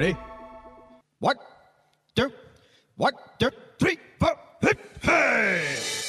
Ready? One, two, one, two, three, four, hip, hey!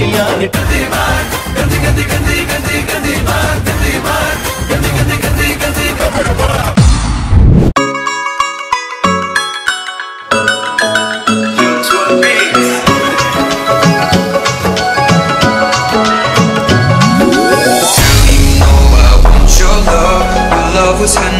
கையாலே was handled.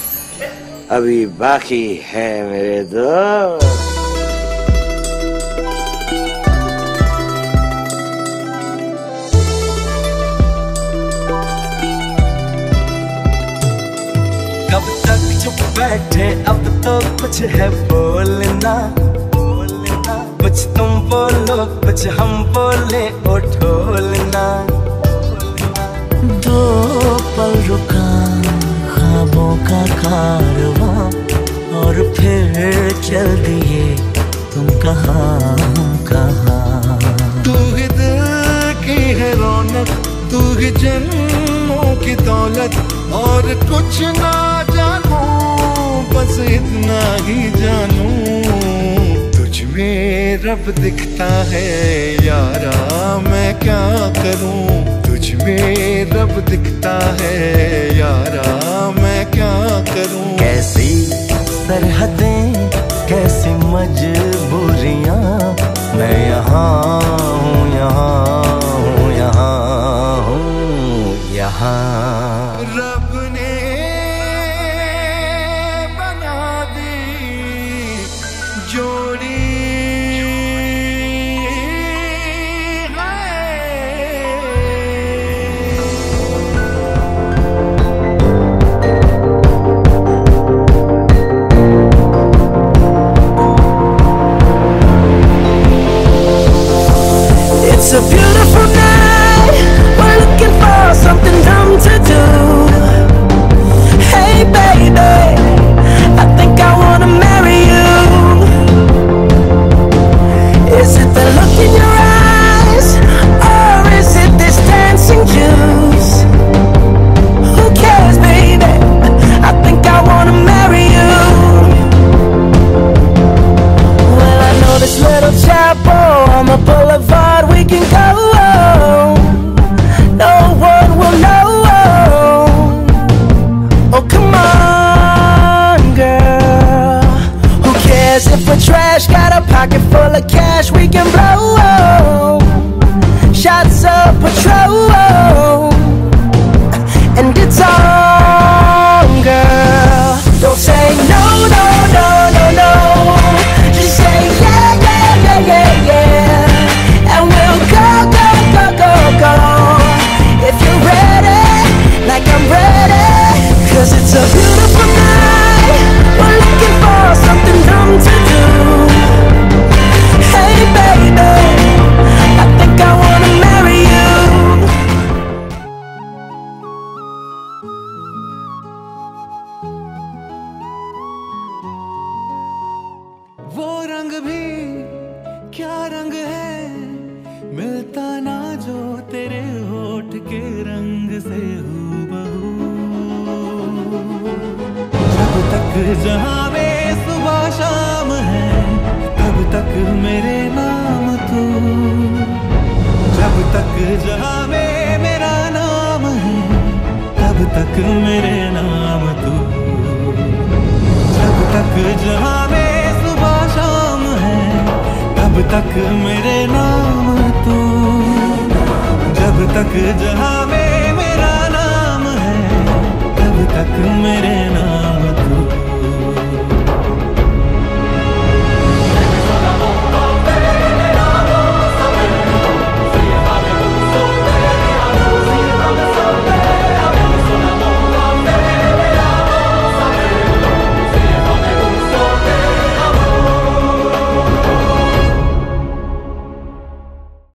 अभी बाकी है मेरे दोस्त कब तक चुप बैठे अब तो कुछ है बोलना। बोलना कुछ तुम बोलो कुछ हम बोले ओ ढोलना दो पल रुका खाबों का खा चल दिए तुम कहाँ हम कहाँ? तू ही दिल की है रौनक तू ही जन्मों की दौलत और कुछ ना जानू बस इतना ही जानू। तुझ में रब दिखता है यारा मैं क्या करूँ? तुझ में रब दिखता है यारा मैं क्या करूँ? कैसी सरहदें Got a pocket full of cash we can blow. फिर जहाँ में सुबह शाम है तब तक मेरे नाम तू, जब तक जहाँ में मेरा नाम है तब तक मेरे नाम तू, जब तक जहाँ में सुबह शाम है तब तक मेरे नाम तू जब तक जहाँ वे मेरा नाम है, तब तक मेरे नाम